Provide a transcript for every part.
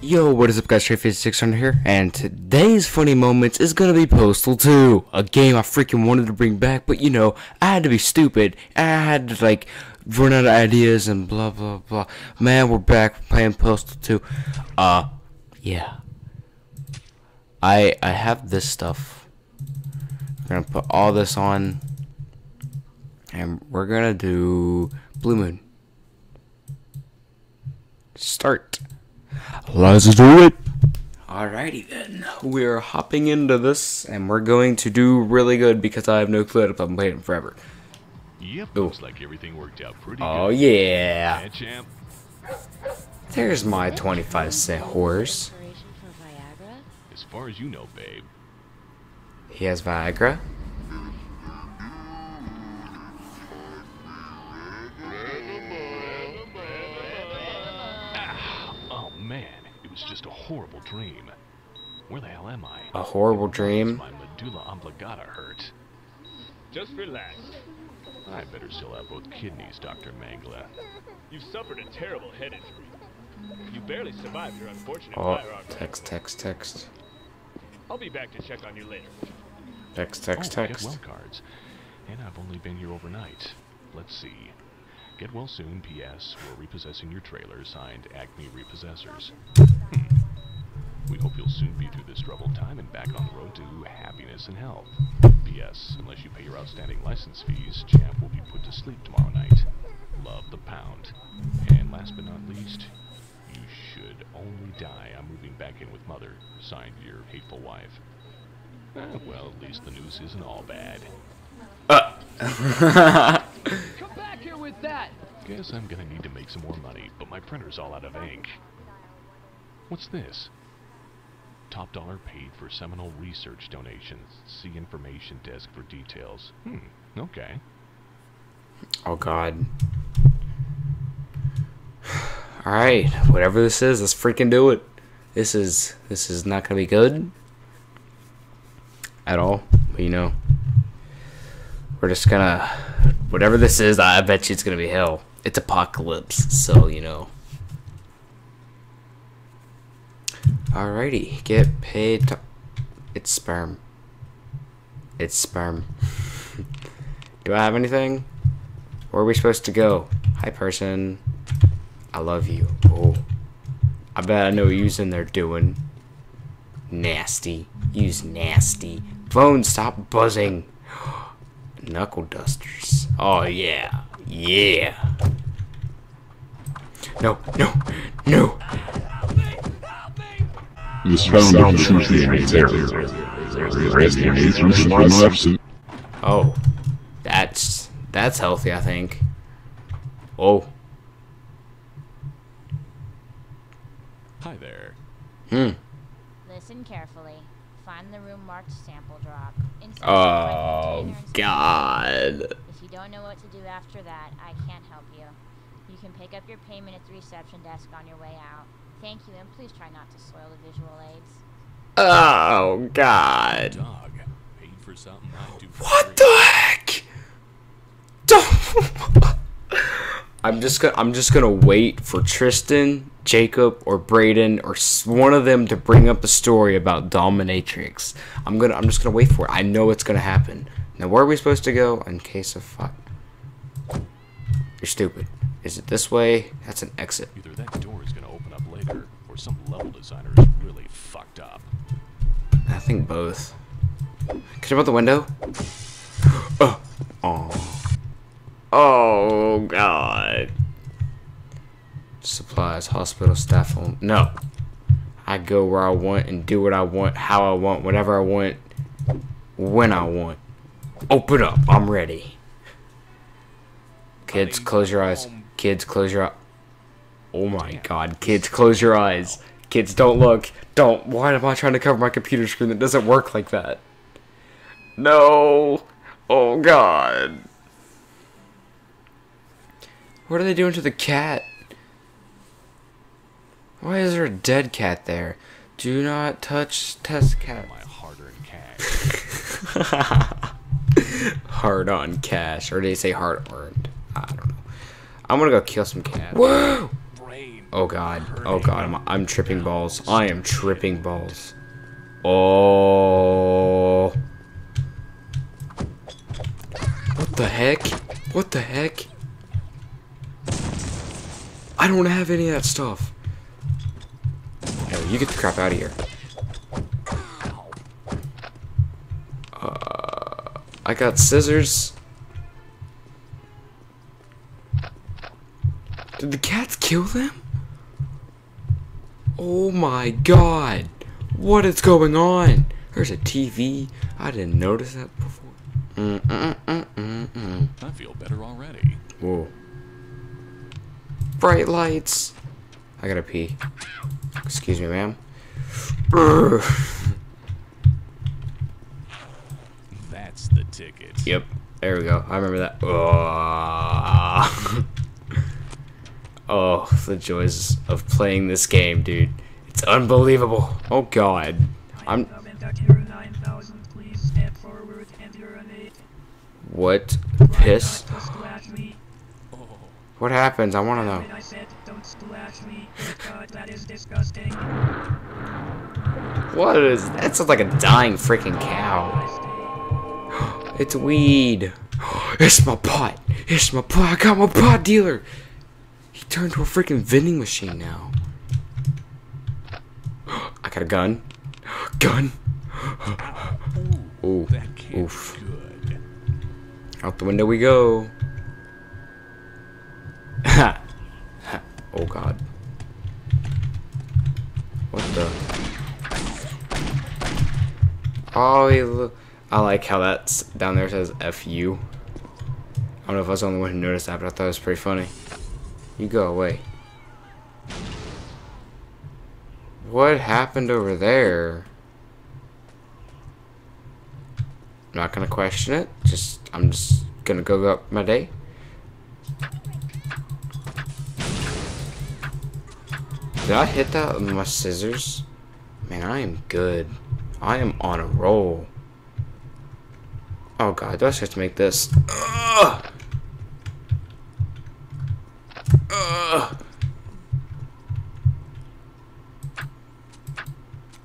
Yo, what is up guys, Trae5600 here, and today's funny moments is gonna be Postal 2, a game I freaking wanted to bring back, but you know, I had to be stupid, I had to like, run out of ideas and blah blah blah. Man, we're back playing Postal 2. Uh, yeah. I, I have this stuff. Gonna put all this on, and we're gonna do Blue Moon. Start. Let's do it. Alrighty then. We're hopping into this and we're going to do really good because I have no clue if I'm playing forever. Yep, Ooh. looks like everything worked out pretty Oh good. yeah. Yeah, champ. There's my 25 cent horse. Inspiration for Viagra? As far as you know, babe. He has Viagra. Was just a horrible dream. Where the hell am I? A horrible dream. My medulla oblongata hurt. Just relax. I better still have both kidneys, Dr. Mangla. You've suffered a terrible head injury. You barely survived your unfortunate Oh, firearm. text, text, text. I'll be back to check on you later. Text, text, oh, text. Get well cards. And I've only been here overnight. Let's see. Get well soon, P.S. We're repossessing your trailer, signed Acme Repossessors. Hmm. We hope you'll soon be through this troubled time and back on the road to happiness and health. P.S. Unless you pay your outstanding license fees, Champ will be put to sleep tomorrow night. Love the pound. And last but not least, you should only die. I'm moving back in with Mother, signed your hateful wife. Eh, well, at least the news isn't all bad. Here with that! Guess I'm gonna need to make some more money, but my printer's all out of ink. What's this? Top dollar paid for seminal research donations. See information desk for details. Hmm, okay. Oh god. Alright, whatever this is, let's freaking do it. This is this is not gonna be good. At all. But you know. We're just gonna whatever this is, I bet you it's gonna be hell. It's apocalypse, so you know. Alrighty, get paid to it's sperm. It's sperm. Do I have anything? Where are we supposed to go? Hi, person. I love you. Oh. I bet I know what you's in there doing. Nasty. You's nasty. Phone, stop buzzing. Knuckle dusters. Oh, yeah. Yeah. No, no, no. This found deficiency in terror. Resting through some absent. Oh. That's, that's healthy, I think. Oh. Hi there. Hmm. Listen carefully. Find the room marked sample drop. Insert Oh, container and send it. God. If you don't know what to do after that, I can't help you. You can pick up your payment at the reception desk on your way out. Thank you, and please try not to soil the visual aids. Oh, God. Dog. Paid for something I do for What free. the heck? Don't. I'm just gonna I'm just gonna wait for Tristan, Jacob, or Braden, or one of them to bring up the story about Dominatrix. I'm gonna I'm just gonna wait for it. I know it's gonna happen. Now where are we supposed to go in case of fuck? You're stupid. Is it this way? That's an exit. Either that door is gonna open up later, or some level designer is really fucked up. I think both. Can you open the window? Oh. Oh. Oh god. Supplies, hospital staff on no. I go where I want and do what I want, how I want, whenever I want, when I want. Open up, I'm ready. Kids, close your eyes. Um, kids, close your eyes. Oh my god, kids, close your eyes. Kids, don't look. Don't. Why am I trying to cover my computer screen? that doesn't work like that. No. Oh god. What are they doing to the cat? Why is there a dead cat there? Do not touch test cat. My hard-earned cash. hard on cash, or did they say hard earned? I don't know. I'm gonna go kill some cats. Whoa! Oh god. Oh god. I'm, I'm tripping balls. I am tripping balls. Oh. What the heck? What the heck? I don't have any of that stuff. No, you get the crap out of here. Uh, I got scissors. Did the cats kill them? Oh my god. What is going on? There's a TV. I didn't notice that before. Mm -mm -mm -mm -mm. I feel better already. Whoa. Bright lights. I gotta pee. Excuse me, ma'am. That's the ticket. Yep. There we go. I remember that. Oh, oh the joys of playing this game, dude. It's unbelievable. Oh god. I'm what piss? Oh. What happens? I want to know. I said, don't splash me. God, that is disgusting. What is that? Sounds like a dying freaking cow. It's weed. It's my pot. It's my pot. I got my pot dealer. He turned to a freaking vending machine now. I got a gun. Gun. Ooh. Oof. Out the window we go. Oh god. What the? Oh, I like how that's down there says FU. I don't know if I was the only one who noticed that, but I thought it was pretty funny. You go away. What happened over there? I'm not gonna question it. Just I'm just gonna go up my day. Did I hit that with my scissors? Man, I am good. I am on a roll. Oh god, do I just have to make this? Ugh! Ugh!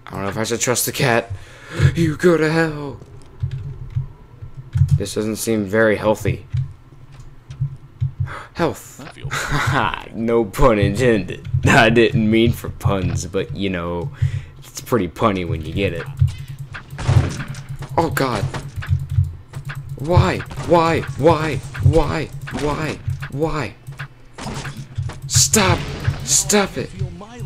I don't know if I should trust the cat. You go to hell. This doesn't seem very healthy. Health. I feel Haha, no pun intended. I didn't mean for puns, but you know, it's pretty punny when you get it. Oh god. Why? Why? Why? Why? Why? Why? Stop! Stop it! feel my.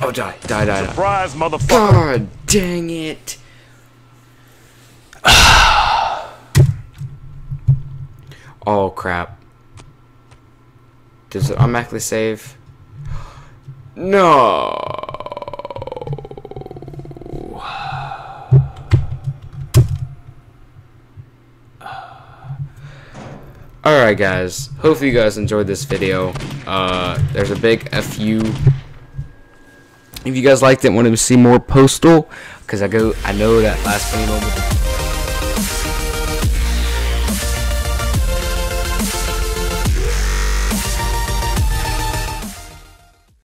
Oh, die, die, die, die. Surprise, motherfucker! God dang it! Oh crap. Does it automatically save? No! Alright guys, hopefully you guys enjoyed this video. Uh, there's a big FU if you guys liked it, wanted to see more Postal, because I go, I know that last moment